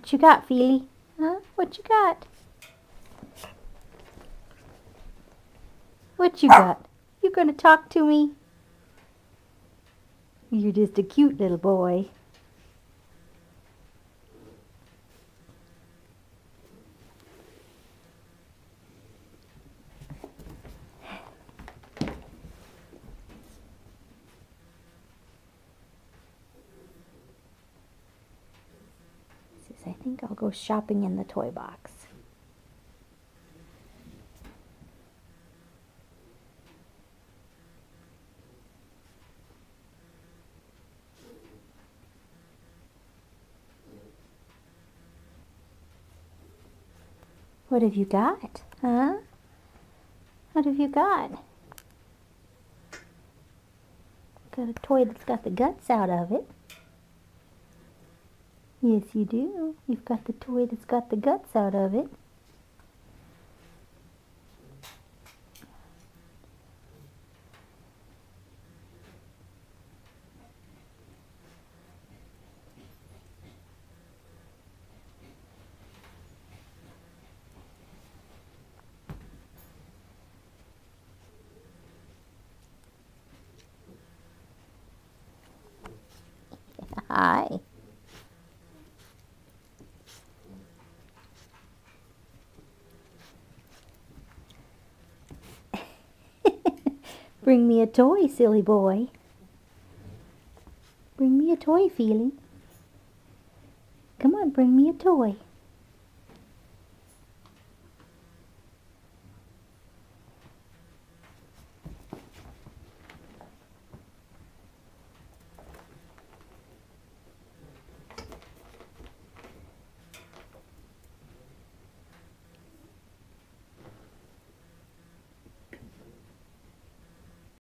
What you got, Fili? Huh? What you got? What you got? You gonna talk to me? You're just a cute little boy. I think I'll go shopping in the toy box. What have you got? Huh? What have you got? Got a toy that's got the guts out of it. Yes, you do. You've got the toy that's got the guts out of it. Hi. Bring me a toy, silly boy. Bring me a toy, Fili. Come on, bring me a toy.